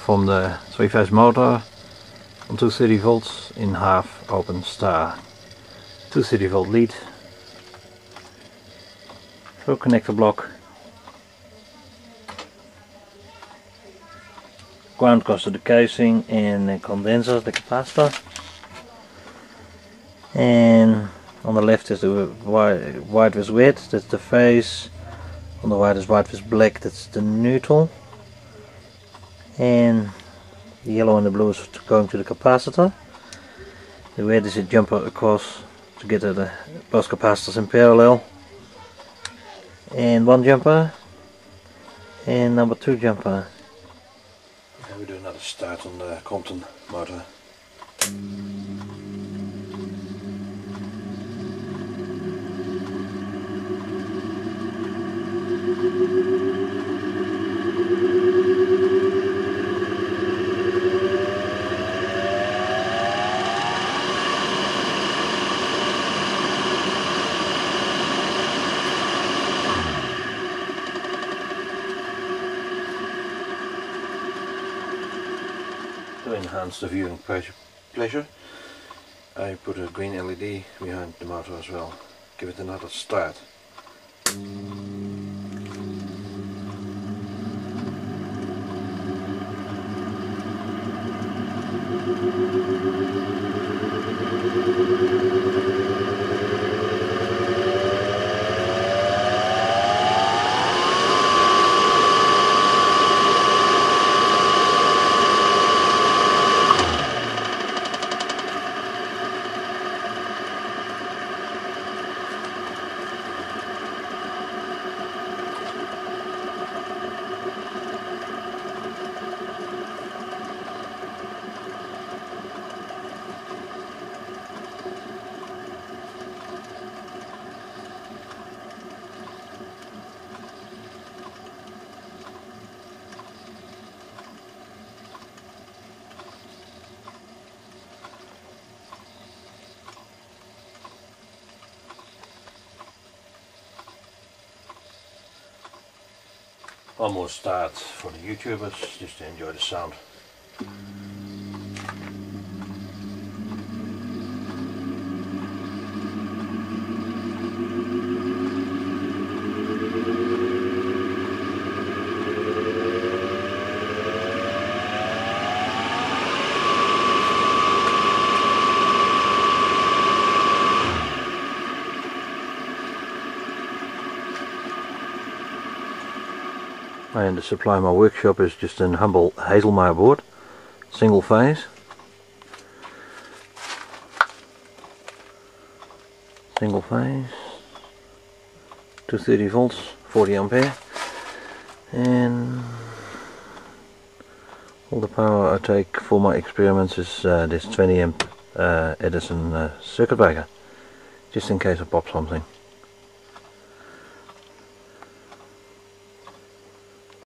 from the three-phase motor on 230 volts in half open star 230 volt lead. Through connector block ground goes to the casing and the condenser the capacitor. And on the left is the white, with red that's the phase on the right is white with black that's the neutral and the yellow and the blue is going to the capacitor. The red is a jumper across to get the both capacitors in parallel. And one jumper. And number two jumper. And we do another start on the Compton motor. To enhance the viewing pleasure, I put a green LED behind the motor as well. Give it another start. One more start for the YouTubers, just to enjoy the sound. And the supply my workshop is just an humble Hazemeyer board single phase. Single phase 230 volts 40 ampere. And all the power I take for my experiments is uh, this 20 amp uh, Edison uh, circuit breaker just in case I pop something